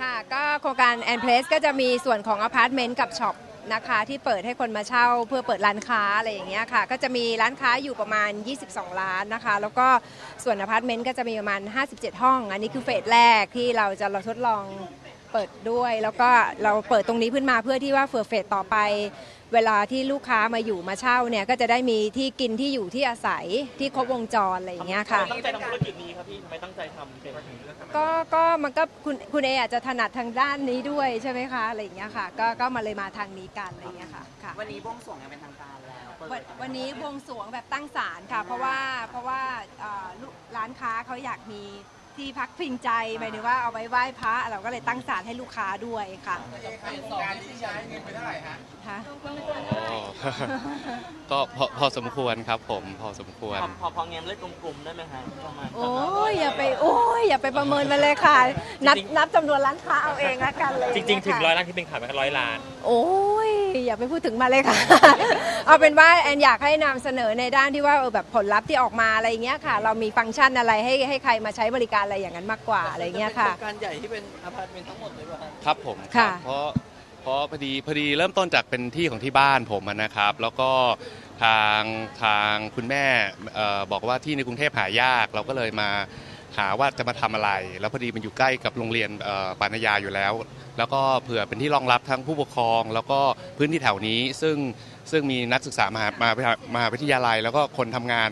ค่ะก็โครงการแอน Place ก็จะมีส่วนของอพาร์ตเมนต์กับ shop นะคะที่เปิดให้คนมาเช่าเพื่อเปิดร้านค้าอะไรอย่างเงี้ยค่ะ ก็จะมีร้านค้าอยู่ประมาณ 22ร้านนะคะ แล้วก็ส่วนอพาร์ตเมนต์ก็จะมีประมาณ 57 ห้อง อันนี้คือ phase แรกที่เราจะเราทดลองเปิดด้วย แล้วก็เราเปิดตรงนี้ขึ้นมาเพื่อที่ว่า phase phase ต่อไป เวลาที่ลูกค้ามาอยู่มาเช่าเนี่ยก็จะได้มีที่กินที่อยู่ที่อาศัยที่ครบวงจรอะไรอย่างเงี้ยค่ะ ตั้งใจทำธุรกิจนี้ครับพี่ทำไมตั้งใจทำเป็นก็ก็มันก็คุณคุณเออาจจะถนัดทางด้านนี้ด้วยใช่ไหมคะอะไรอย่างเงี้ยค่ะก็ก็มาเลยมาทางนี้กันอะไรอย่างเงี้ยค่ะค่ะวันนี้บวงสรวงอย่างเป็นทางการแล้วเปิดวันวันนี้บวงสรวงแบบตั้งศาลค่ะ เพราะว่าเพราะว่าเอ่อลูกร้านค้าเขาอยากมี ที่พักพิงใจหมายถึงว่าเอาไว้ไหว้พระเราก็เลยตั้งศาลให้ลูกค้าด้วยค่ะการที่ใช้เงินไปเท่าไหร่ฮะค่ะอ๋อก็พอพอสมควรครับผมพอสมควร พอพอพอแง้มเลขกลมๆได้ไหมฮะประมาณโอ้ยอย่าไปโอ้ยอย่าไปประเมินมาเลยค่ะ นับนับจำนวนร้านค้าเอาเองละกันเลยจริง ๆ ถึงค่ะร้อยล้านที่เป็นขายไปร้อยล้าน โอ้ยอย่าไปพูดถึงมาเลยค่ะ เอาเป็นว่าแอนอยากให้นำเสนอในด้านที่ว่าเออแบบผลลัพธ์ที่ออกมาอะไรอย่างเงี้ยค่ะ เรามีฟังก์ชันอะไรให้ให้ใครมาใช้บริการอะไรอย่างนั้นมากกว่าอะไรอย่างเงี้ยค่ะโครงการใหญ่ที่เป็นอพาร์ตเมนต์ทั้งหมดเลยป่ะครับครับผมค่ะรับเพราะเพราะพอดีพอดีเริ่มต้นจากเป็นที่ของที่บ้านผมอะนะครับ แล้วก็ทางทางคุณแม่เอ่อบอกว่าที่ในกรุงเทพหายาก เราก็เลยมาหาว่าจะมาทำอะไร แล้วพอดีมันอยู่ใกล้กับโรงเรียนเอ่อปานยาอยู่แล้ว แล้วก็เผื่อเป็นที่รองรับทั้งผู้ปกครอง แล้วก็พื้นที่แถวนี้ซึ่งซึ่งมีนักศึกษามหามหามหาวิทยาลัย แล้วก็คนทำงาน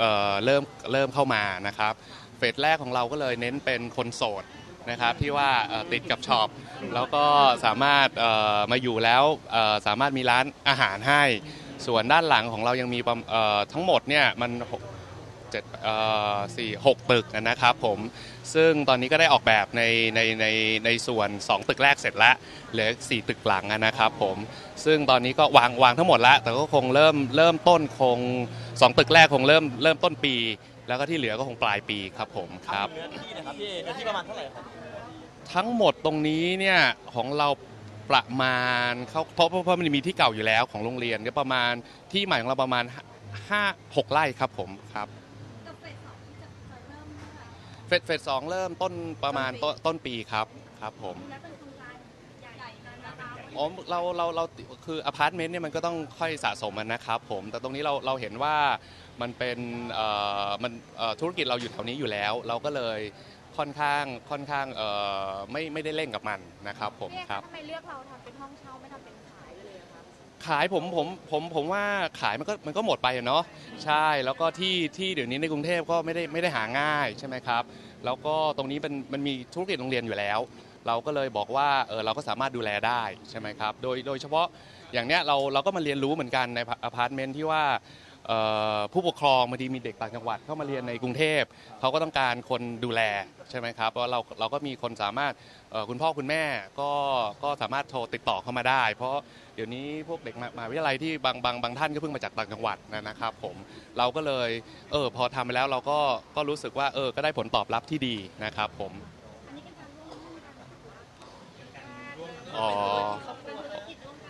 เอ่อเริ่มเริ่มเข้ามานะครับเฟสแรกของเราก็เลยเน้นเป็นคนโสดนะครับที่ว่าติดกับช็อปแล้วก็สามารถมาอยู่แล้วสามารถมีร้านอาหารให้ ส่วนด้านหลังของเรายังมีทั้งหมดเนี่ยมันเจ็ดสี่หกตึกนะครับผม ซึ่งตอนนี้ก็ได้ออกแบบในในในในส่วน 2 ตึกแรกเสร็จแล้วเหลือสี่ตึกหลังนะครับผม ซึ่งตอนนี้ก็วางวางทั้งหมดแล้ว แต่ก็คงเริ่มเริ่มต้นคงสองตึกแรกคงเริ่มเริ่มต้นปี แล้วก็ที่เหลือก็คงปลายปีครับผมครับเนื้อที่นะครับพี่เอเนื้อที่ประมาณเท่าไหร่ครับทั้งหมดตรงนี้เนี่ยของเราประมาณเขาเพราะเพราะเพราะมันมีที่เก่าอยู่แล้วของโรงเรียนก็ประมาณที่ใหม่ของเราประมาณ5 6ไร่ครับผมครับ phase phase สองเริ่มต้นประมาณต้นต้นปีครับครับผมอ๋อเราเราเราคืออพาร์ตเมนต์เนี่ยมันก็ต้องค่อยสะสมมันนะครับผมแต่ตรงนี้เราเราเห็นว่า มันเป็นเอ่อมันเอ่อธุรกิจเราอยู่แถวนี้อยู่แล้ว เราก็เลยค่อนข้างค่อนข้างเอ่อไม่ไม่ได้เล่นกับมันนะครับผมเนี่ยครับทำไมเลือกเราทำเป็นห้องเช่าไม่ทำเป็นขายไปเลยอะครับขายผมผมผมผมว่าขายมันก็มันก็หมดไปอะเนาะใช่แล้วก็ที่ที่เดี๋ยวนี้ในกรุงเทพก็ไม่ได้ไม่ได้หาง่ายใช่ไหมครับแล้วก็ตรงนี้เป็นมันมีธุรกิจโรงเรียนอยู่แล้ว เราก็เลยบอกว่าเออเราก็สามารถดูแลได้ใช่ไหมครับโดยโดยเฉพาะอย่างเนี้ยเราเราก็มาเรียนรู้เหมือนกันในอพาร์ตเมนต์ที่ว่าเอ่อ ผู้ปกครองบางทีมีเด็กต่างจังหวัดเข้ามาเรียนในกรุงเทพเขาก็ต้องการคนดูแลใช่ไหมครับเพราะเราเราก็มีคนสามารถเอ่อคุณพ่อคุณแม่ก็ก็สามารถโทรติดต่อเข้ามาได้ เพราะเดี๋ยวนี้พวกเด็กมามหาวิทยาลัยที่บางบางบางท่านก็เพิ่งมาจากต่างจังหวัดนะนะครับผมเราก็เลยเออพอทำไปแล้วเราก็ก็รู้สึกว่าเออก็ได้ผลตอบรับที่ดีนะครับผมอ๋อ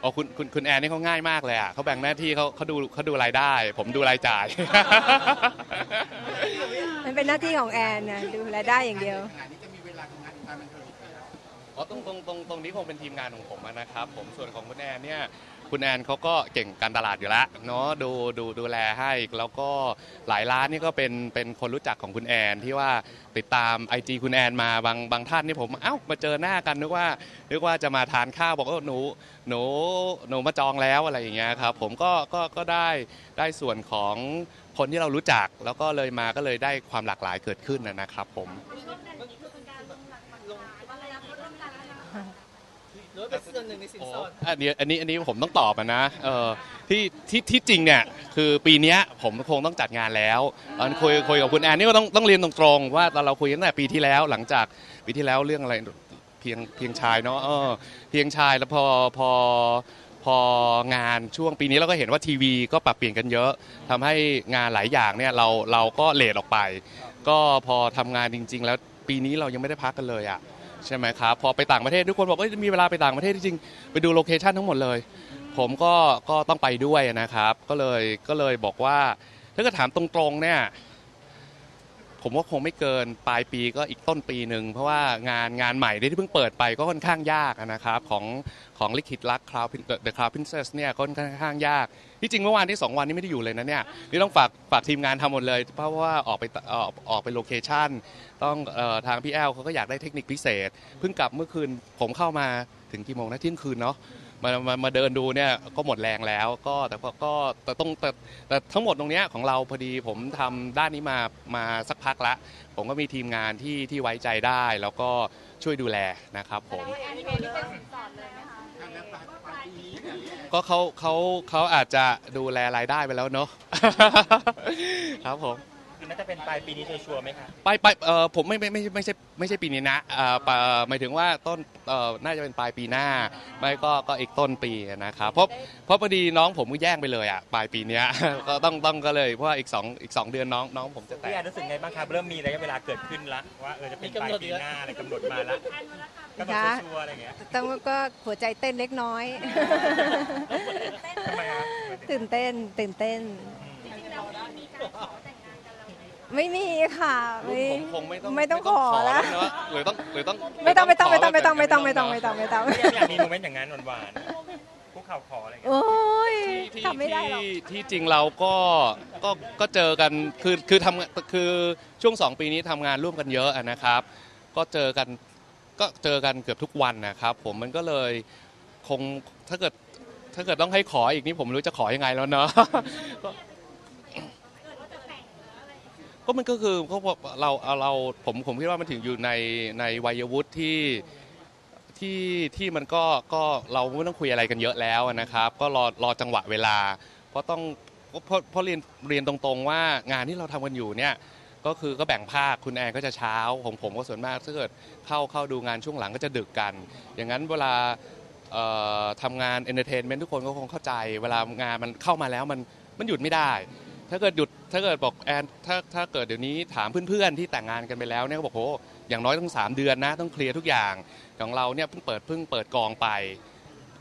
อ๋อคุณคุณคุณแอนนี่เขาง่ายมากเลยอะเขาแบ่งหน้าที่เขาเขาดูเขาดูรายได้ ผมดูรายจ่าย มันเป็นหน้าที่ของแอนนะดูรายได้อย่างเดียว อ๋อตรงตรงตรงตรงนี้คงเป็นทีมงานของผมอะนะครับ ผมส่วนของคุณแอนเนี่ยคุณแอนเขาก็เก่งการตลาดอยู่แล้วเนาะดูดูดูแลให้แล้วก็หลายร้านนี่ก็เป็นเป็นคนรู้จักของคุณแอนที่ว่าติดตาม IG คุณแอนมาบางบางท่านนี่ผมเอ้ามาเจอหน้ากันนึกว่านึกว่าจะมาทานข้าวบอกว่าหนูหนูหนูมาจองแล้วอะไรอย่างเงี้ยครับผมก็ก็ก็ได้ได้ส่วนของคนที่เรารู้จักแล้วก็เลยมาก็เลยได้ความหลากหลายเกิดขึ้นนะนะครับผมห รือว่าเป็นส่วนหนึ่งในสินสอดอันนี้อันนี้อันนี้ผมต้องตอบอะนะเออที่ที่ที่จริงเนี่ยคือปีเนี้ยผมคงต้องจัดงานแล้วตอนคุยคุยกับคุณแอนนี่ก็ต้องต้องเรียนตรงๆ ว่าตอนเราคุยกันตั้งแต่ปีที่แล้วหลังจากปีที่แล้วเรื่องอะไรเพียงเพียงชายเนาะเออเพียงชายแล้วพอพอพองานช่วงปีนี้เราก็เห็นว่าทีวีก็ปรับเปลี่ยนกันเยอะทำให้งานหลายอย่างเนี่ยเราเราก็เลทออกไป ก็พอทำงานจริง ๆ แล้วปีนี้เรายังไม่ได้พักกันเลยอะ ใช่ไหมครับพอไปต่างประเทศทุกคนบอกว่ามีเวลาไปต่างประเทศจริงๆไปดูโลเคชันทั้งหมดเลย ผมก็ก็ต้องไปด้วยนะครับ ก็เลยก็เลยบอกว่าถ้าเกิดถามตรงๆเนี่ย ผมว่าคงไม่เกินปลายปีก็อีกต้นปีหนึ่งเพราะว่างานงานใหม่ที่เพิ่งเปิดไปก็ค่อนข้างยากนะครับของของลิขิตรัก Crown The Crown Princess เนี่ยค่อนข้างยาก ที่จริงเมื่อวานที่ 2 วันนี้ไม่ได้อยู่เลยนะเนี่ยนี่ต้องฝากฝากทีมงานทำหมดเลย เพราะว่าออกไปออกออกไป location ต้องทางพี่แอลเขาก็อยากได้เทคนิคพิเศษ เพิ่งกลับเมื่อคืนผมเข้ามาถึงกี่โมงนะเที่ยงคืนเนาะ มามามาเดินดูเนี่ยก็หมดแรงแล้วก็แต่ก็ก็แต่ต้องแต่แต่ทั้งหมดตรงเนี้ยของเราพอดีผมทำด้านนี้มามาสักพักละ ผมก็มีทีมงานที่ที่ไว้ใจได้ แล้วก็ช่วยดูแลนะครับผม ก็เขาเขาเขาอาจจะดูแลรายได้ไปแล้วเนาะ ครับผม คือน่าจะเป็นปลายปีนี้ชัวร์ๆไหมคะไปไปเออผมไม่ไม่ไม่ไม่ใช่ไม่ใช่ปีนี้นะเอ่อปะหมายถึงว่าต้นเออน่าจะเป็นปลายปีหน้า ไม่ก็ก็อีกต้นปีนะครับเพราะเพราะพอดีน้องผมก็แย่งไปเลยอะปลายปีเนี้ย ก็ต้องต้องก็เลยเพราะว่าอีกสองอีกสองเดือนน้องน้องผมจะแต่พี่ง แอนรู้สึกไงบ้างครับเริ่มมีระยะเวลาเกิดขึ้นละว่าเออจะเป็นปลายปีหน้าอะไรกำหนดมาละกำหนดชัวร์ๆอะไรอย่างเงี้ยต้องก็หัวใจเต้นเล็กน้อย ทำไมครับตื่นเต้นตื่นเต้น ไม่มีค่ะไม่ผมคงไม่ต้องไม่ต้องขอแล้แล้ววนะหรือต้องหรือต้องไม่ต้องไม่ต้องไม่ต้องขไม่ต้องไม่ต้องแบบไม่ต้องไม่ต้องไม่ต้องไม่ต้องพี่แอนอยากมีโมเมนต์อย่างนั้นหวานๆคุกเข่าขออะไรอย่างเงี้ย โอ้ยที่ทำไม่ได้หรอก ที่ที่จริงเราก็ก็ก็เจอกันคือคือทำคือช่วงสองปีนี้ทำงานร่วมกันเยอะอะนะครับ ก็เจอกันก็เจอกันเกือบทุกวันนะครับ ผมมันก็เลยคงถ้าเกิดถ้าเกิดต้องให้ขออีกนี่ผมไม่รู้จะขอยังไงแล้วเนาะ ก็มันก็คือก็เราเอาเราผมผมคิดว่ามันถึงอยู่ในในวัยวุฒิที่ที่ที่มันก็ก็เราไม่ต้องคุยอะไรกันเยอะแล้วนะครับ ก็รอรอจังหวะเวลา เพราะต้องเพราะเพราะเรียนเรียนตรงๆว่างานที่เราทำกันอยู่เนี่ยก็คือก็แบ่งภาคคุณแอนก็จะเช้าของผมก็ส่วนมากถ้าเกิดเข้าเข้าดูงานช่วงหลังก็จะดึกกัน อย่างนั้นเวลาทำงาน entertainment ทุกคนก็คงเข้าใจ เวลางานมันเข้ามาแล้วมันมันหยุดไม่ได้ ถ้าเกิดหยุดถ้าเกิดบอกแอนถ้าถ้าเกิดเดี๋ยวนี้ถามเพื่อนๆที่แต่งงานกันไปแล้วเนี่ยก็บอกโหอย่างน้อยต้องสามเดือนนะ ต้องเคลียร์ทุกอย่างของเราเนี่ยเพิ่งเปิดเพิ่งเปิดกองไป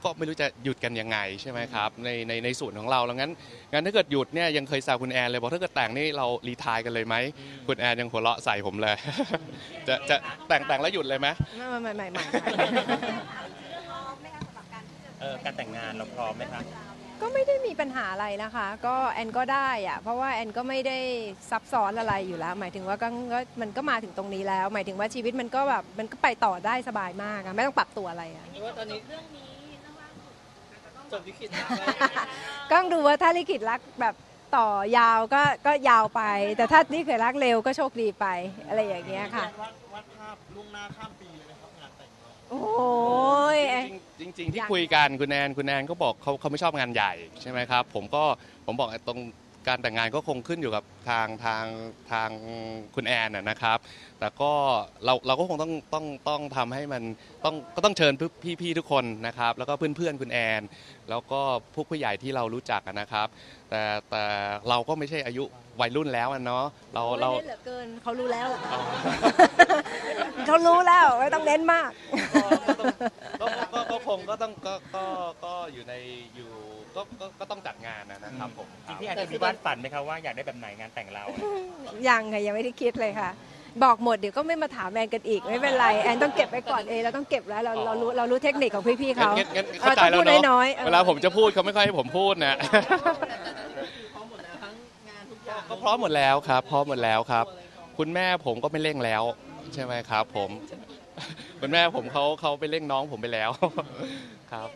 ก็ไม่รู้จะหยุดกันยังไงใช่ไหมครับในในในส่วนของเราแล้วงั้นงั้นถ้าเกิดหยุดเนี่ยยังเคยแซวคุณแอนเลยบอกถ้าเกิดแต่งนี่เรารีทายกันเลยไหมคุณแอนยังหัวเราะใส่ผมเลย จะจะแต่งแต่งแล้วหยุดเลยไหมไม่ไม่ไม่ไม่การแต่งงานเราพร้อมไหมคะ ก็ไม่ได้มีปัญหาอะไรนะคะ ก็แอนก็ได้อะเพราะว่าแอนก็ไม่ได้ซับซ้อนอะไรอยู่แล้ว หมายถึงว่าก็ก็มันก็มาถึงตรงนี้แล้ว หมายถึงว่าชีวิตมันก็แบบมันก็ไปต่อได้สบายมากอะไม่ต้องปรับตัวอะไรอะ หรือว่าตอนนี้จบวิกฤตแล้วก็ต้องดูว่าถ้าลิขิตรักแบบต่อยาวก็ก็ยาวไป แต่ถ้านี่เคยรักเร็วก็โชคดีไปอะไรอย่างเงี้ยค่ะวัดภาพล่วงหน้าข้ามปีเลยไหมครับงานแต่งงานโอ้ยจ ริงๆจริงๆที่คุยกันคุณแอนคุณแอนก็บอกเขาเขาไม่ชอบงานใหญ่ใช่ไหมครับ ผมก็ผมบอกไอ้ตรงการแต่งงานก็คงขึ้นอยู่กับทางทางทางคุณแอนนะนะครับ แต่ก็เราเราก็คงต้องต้องต้องทำให้มันต้องก็ต้องเชิญพี่พี่ๆทุกคนนะครับ แล้วก็เพื่อนๆคุณแอน แล้วก็พวกผู้ใหญ่ที่เรารู้จักอะนะครับ แต่แต่เราก็ไม่ใช่อายุวัยรุ่นแล้วอะเนาะเราเราไม่เน้นเหลือเกินเขารู้แล้วเขารู้แล้วไม่ต้องเน้นมากก็ก็ก็ค งก็ต้องก็ก็ก็อยู่ในอยู่ก็ก็ก็ต้องจัดงานนะนะครับผมจริงๆพี่แอนจะมีวาดฝันไหมครับว่าอยากได้แบบไหนงานแต่งเราอะยังค่ะยังไม่ได้คิดเลยค่ะ บอกหมดเดี๋ยวก็ไม่มาถามแอนกันอีกไม่เป็นไรแอนต้องเก็บไว้ก่อนเองเราต้องเก็บแล้วเราเรารู้เรารู้เทคนิคของพี่ๆเขางั้นงั้นเอเข้าอใจต้องแล้วพูดเนาะน้อยๆออ เวลาผมจะพูดเขาไม่ค่อยให้ผมพูดนะ พร้อมหมดแล้วทั้งงานทุกอย่างก็พร้อมหมดแล้วครับ พร้อมหมดแล้วครับ คุณแม่ผมก็ไม่เร่งแล้ว ใช่ไหมครับ ผม คุณแม่ผมเขาเขาไปเร่งน้องผมไปแล้ว ครับ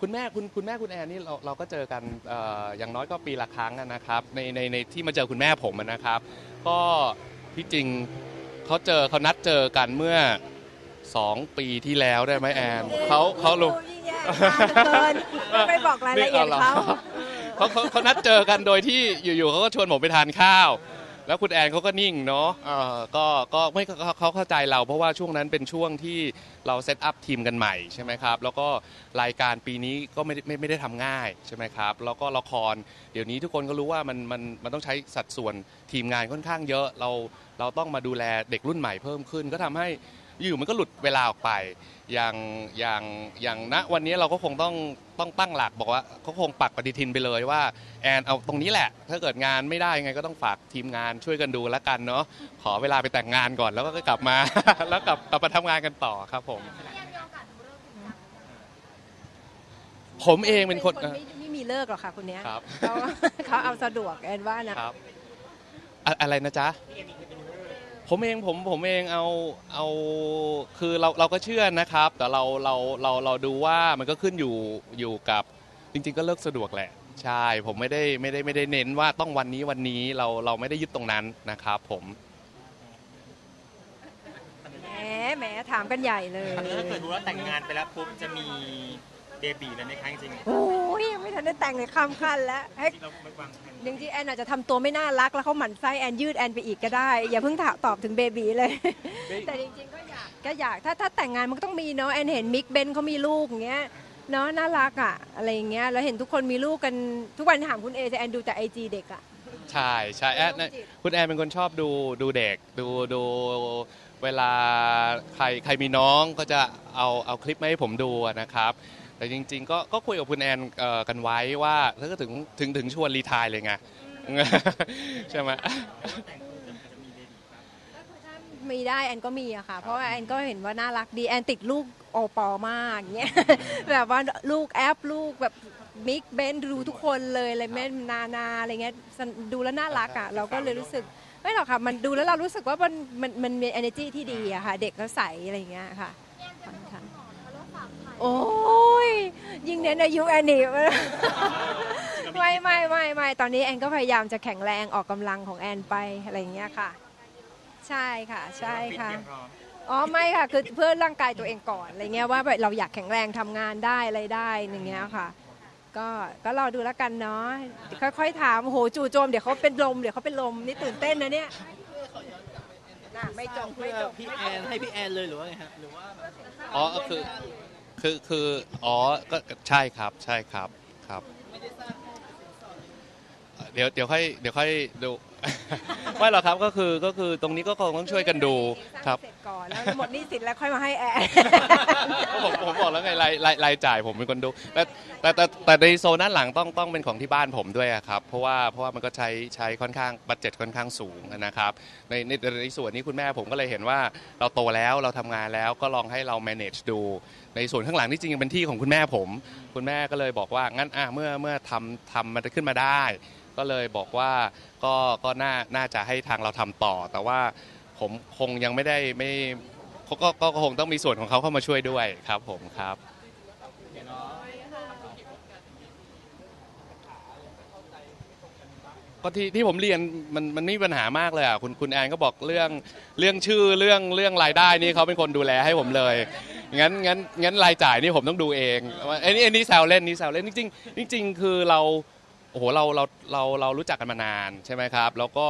คุณแม่คุณคุณแม่คุณแอนนี่เราเราก็เจอกันเอ่ออย่างน้อยก็ปีละครั้งอะนะครับในในในที่มาเจอคุณแม่ผมอะนะครับ ก็ที่จริงเขาเจอเขานัดเจอกันเมื่อสองปีที่แล้วได้ไหมแอนเขาเขารู้ยิ่งแย่เกินไม่บอกรายละเอียดเขา เขาเขาเขานัดเจอกันโดยที่อยู่ๆเขาก็ชวนผมไปทานข้าว แล้วคุณแอนเขาก็นิ่งเนาะเออก็ก็ไม่เขาเขาเข้าใจเราเพราะว่าช่วงนั้นเป็นช่วงที่เราเซตอัพทีมกันใหม่ใช่ไหมครับ แล้วก็รายการปีนี้ก็ไม่ได้ไม่ไม่ได้ทำง่ายใช่ไหมครับ แล้วก็ละครเดี๋ยวนี้ทุกคนก็รู้ว่ามันมันมันต้องใช้สัดส่วนทีมงานค่อนข้างเยอะเราเราต้องมาดูแลเด็กรุ่นใหม่เพิ่มขึ้น ก็ทำให้ อยู่มันก็หลุดเวลาออกไปอย่างอย่างอย่างณวันนี้เราก็คงต้องต้องตั้งหลักบอกว่าเขาคงปักปฏิทินไปเลยว่าแอนเอาตรงนี้แหละ ถ้าเกิดงานไม่ได้ยังไงก็ต้องฝากทีมงานช่วยกันดูแล้วกันเนาะขอเวลาไปแต่งงานก่อนแล้วก็กลับมา แล้วกลับกลับมาทำงานกันต่อครับผม ผมเองเป็นคนไม่ไม่มีเลิกหรอกค่ะคนเนี้ยครับ เขาเขาเอาสะดวกแอนว่านะครับ อะอะไรนะจ๊ะ ผมเองผมผมเองเอาเอาคือเราเราก็เชื่อนะครับ แต่เราเราเราเราดูว่ามันก็ขึ้นอยู่อยู่กับจริง ๆ ก็เลิกสะดวกแหละ ใช่ผมไม่ได้ไม่ได้ไม่ได้เน้นว่าต้องวันนี้วันนี้เราเราไม่ได้ยึดตรงนั้นนะครับผมแหมแหมถามกันใหญ่เลย ถ้าเกิดรู้ว่าแต่งงานไปแล้วปุ๊บจะมี เบบีเลยไหมคะจริงโอ้ยยังไม่ทันได้แต่งเลยข้ามขั้นแล้วให้ๆที่เราไม่วางแผนยังที่แอนอาจจะทำตัวไม่น่ารักแล้วเขาหมั่นไส้แอนยืดแอนไปอีกก็ได้ อย่าเพิ่งถามตอบถึงเบบีเลย แต่จริงๆก็อยากก็อยากถ้าถ้าแต่งงานมันก็ต้องมีเนาะแอนเห็นมิกเบนเขามีลูกอย่างเงี้ยเนาะน่ารักอะอะไรอย่างเงี้ยแล้วเห็นทุกคนมีลูกกันทุกวันถามคุณเอแต่แอนดูแต่ไอจีเด็กอะ ใช่ใช่แอนคุณแอนเป็นคนชอบดูดูเด็กดูดูเวลาใครใครมีน้องก็จะเอาเอาคลิปมาให้ผมดูอะนะครับ แต่จริงๆ ก็ก็คุยกับคุณแอนเอ่อกันไว้ว่าถ้าเกิดถึงถึงถึงชวน retire เลยไง ใช่ไหม มีได้แอนก็มีอะค่ะ เพราะว่าแอนก็เห็นว่าน่ารักดีแอนติดลูกโอปอมากเงี้ย แบบว่าลูกแอปลูกแบบมิกเบนดูทุกคนเลยอะไรแม่นานาอะไรเงี้ยสนดูแล้วน่ารักอะเราก็เลยรู้สึกไม่หรอกค่ะมันดูแล้วเรารู้สึกว่ามันมันมันมี energy ที่ดีอะค่ะ เด็กก็ใสอะไรเงี้ยค่ะค่ะโอ้ ยยิ่งเน้นอายุแอนนี่ไม่ไม่ไม่ไม่ตอนนี้แอนก็พยายามจะแข็งแรงออกกำลังของแอนไปอะไรอย่างเงี้ยค่ะ ใช่ค่ะ ใช่ค่ะฟิตเตรียมพร้อมอ๋อไม่ค่ะคือเพื่อร่างกายตัวเองก่อนอะไรเงี้ยว่าแบบเราอยากแข็งแรงทำงานได้อะไรได้อย่างเงี้ยค่ะ ก็ก็รอดูแล้วกันเนาะค่อยๆถามโอ้โหจู่โจมเดี๋ยวเขาเป็นลมเดี๋ยวเขาเป็นลมนี่ตื่นเต้นนะเนี่ยน่ะไม่จบเพื่ไม่อจบพี่แอนให้พี่แอนเลยหรือว่าไงครับหรือว่าอ๋อคือ คือคืออ๋อก็ใช่ครับใช่ครับครับ เดี๋ยวเดี๋ยวค่อยเดี๋ยวค่อยดู ไม่หรอกครับก็คือก็คือตรงนี้ก็คงต้องช่วยกันดูครับเสร็จก่อนแล้วหมดหนี้สินแล้วค่อยมาให้แอนก็ผมผมบอกแล้วไงรายรายรายจ่ายผมเป็นคนดูแต่แต่แต่แต่ในโซนด้านหลังต้องต้องเป็นของที่บ้านผมด้วยอะครับเพราะว่าเพราะว่ามันก็ใช้ใช้ค่อนข้างบัตเจ็ตค่อนข้างสูงนะครับในในในส่วนนี้คุณแม่ผมก็เลยเห็นว่าเราโตแล้วเราทำงานแล้วก็ลองให้เรา manage ดู ในส่วนข้างหลังที่จริงเป็นที่ของคุณแม่ผม คุณแม่ก็เลยบอกว่างั้นอะเมื่อเมื่อทำทำมันขึ้นมาได้ ก็เลยบอกว่าก็ก็น่าน่าจะให้ทางเราทำต่อ แต่ว่าผมคงยังไม่ได้ไม่ก็ก็ก็คงต้องมีส่วนของเขาเข้ามาช่วยด้วยครับผมครับ ก็ที่ที่ผมเรียนมันมันไม่มีปัญหามากเลยอะคุณคุณแอนก็บอกเรื่องเรื่องชื่อเรื่องเรื่องรายได้นี่เขาเป็นคนดูแลให้ผมเลยงั้นงั้นงั้นรายจ่ายนี่ผมต้องดูเองไอันนี้อันนี้แซวเล่นนี่แซวเล่นจริงๆจริง ๆ คือเรา โอ้โหเราเราเราเรารู้จักกันมานานใช่ไหมครับ แล้วก็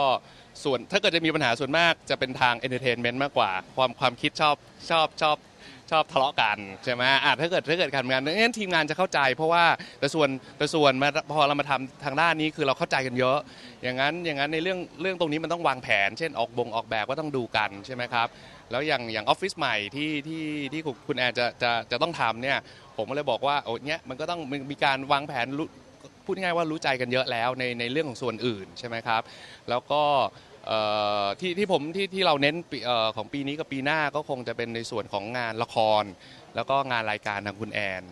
ส่วนถ้าเกิดจะมีปัญหาส่วนมากจะเป็นทาง entertainment มากกว่า ความความคิดชอบชอบชอบชอบทะเลาะกันใช่ไหมอะถ้าเกิดถ้าเกิดการทำงานงั้นทีมงานจะเข้าใจ เพราะว่าแต่ส่วนแต่ส่วนมาพอเรามาทำทางด้านนี้คือเราเข้าใจกันเยอะ อย่างนั้นอย่างนั้นในเรื่องเรื่องตรงนี้มันต้องวางแผน เช่นออกแบบออกแบบก็ต้องดูกันใช่ไหมครับ แล้วอย่างอย่างออฟฟิศใหม่ที่ที่ที่คุณแอนจะจะจะต้องทำเนี่ยผมก็เลยบอกว่าโอ้เนี้ยมันก็ต้องมีการวางแผนรู พูดง่ายว่ารู้ใจกันเยอะแล้วในในเรื่องของส่วนอื่นใช่ไหมครับ แล้วก็ที่ที่ผมที่ที่เราเน้นอของปีนี้กับปีหน้าก็คงจะเป็นในส่วนของงานละคร แล้วก็งานรายการทางคุณแอน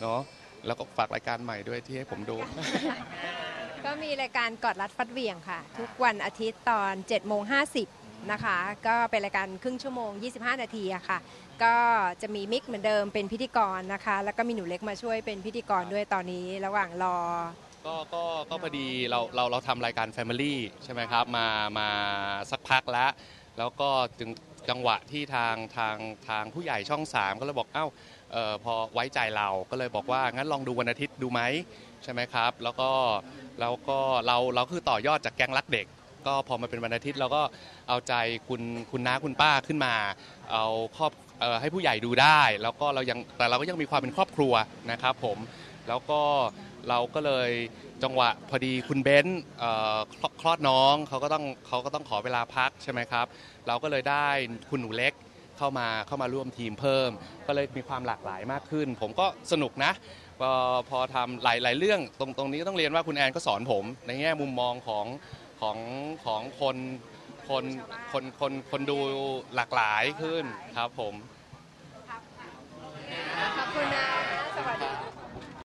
เนาะแล้วก็ฝากรายการใหม่ด้วยที่ให้ผมดู ก็มีรายการกอดรัดฟัดเวียงค่ะ ทุกวันอาทิตย์ตอน7โมง50นะคะ ก็เป็นรายการครึ่งชั่วโมง 25 นาทีอะค่ะ ก็จะมีมิกเหมือนเดิมเป็นพิธีกรนะคะ แล้วก็มีหนูเล็กมาช่วยเป็นพิธีกรด้วยตอนนี้ระหว่างรอ ก็ก็ก็พอดีเราเราเราทำรายการ Family ใช่ไหมครับมามาสักพักแล้ว แล้วก็ถึงจังหวะที่ทางทางทางผู้ใหญ่ช่อง 3 ก็เลยบอกเอ้าเออพอไว้ใจเราก็เลยบอกว่างั้นลองดูวันอาทิตย์ดูไหมใช่ไหมครับ แล้วก็แล้วก็เราเราคือต่อยอดจากแก๊งรักเด็ก ก็พอมาเป็นวันอาทิตย์เราก็เอาใจคุณคุณน้าคุณป้าขึ้นมา เอาครอบเอ่อ ให้ผู้ใหญ่ดูได้ แล้วก็เรายังแต่เราก็ยังมีความเป็นครอบครัวนะครับผมแล้วก็เราก็เลยจังหวะพอดีคุณเบนเอ่อคลอดน้องเขาก็ต้องเขาก็ต้องขอเวลาพักใช่ไหมครับ เราก็เลยได้คุณหนูเล็กเข้ามาเข้ามาร่วมทีมเพิ่ม ก็เลยมีความหลากหลายมากขึ้น ผมก็สนุกนะพอพอทำหลายหลายเรื่องตรงตรงนี้ก็ต้องเรียนว่าคุณแอนก็สอนผม ในแง่มุมมองของของของคนคนคนคนคนดูหลากหลายขึ้นครับผม for now.